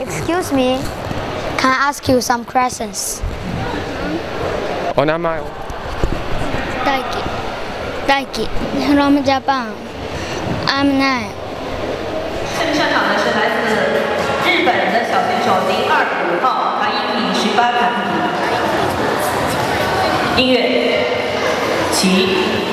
Excuse me, can I ask you some questions? お名前を大輝大輝 from Japan I'm nine 下面上场的是来自日本的小选手零二五号，他一米十八盘比。音乐，起。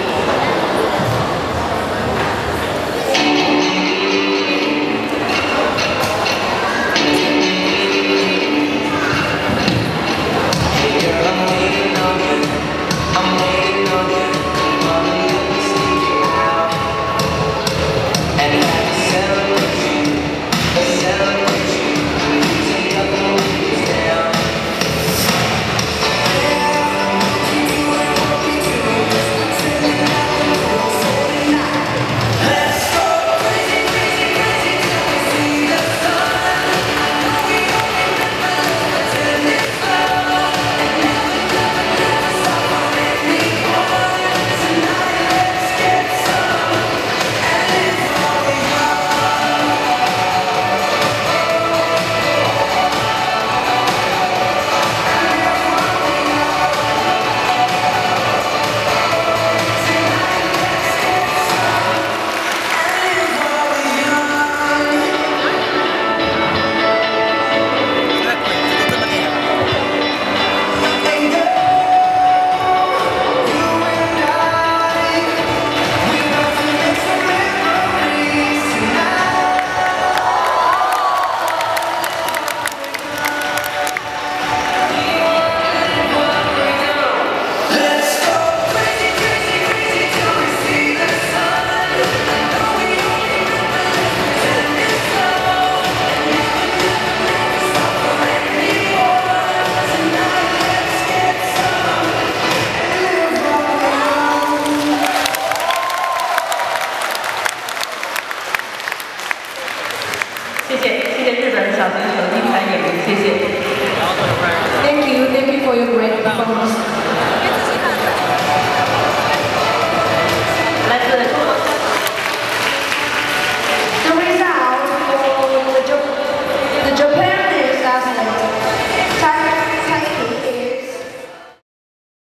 Your great performance.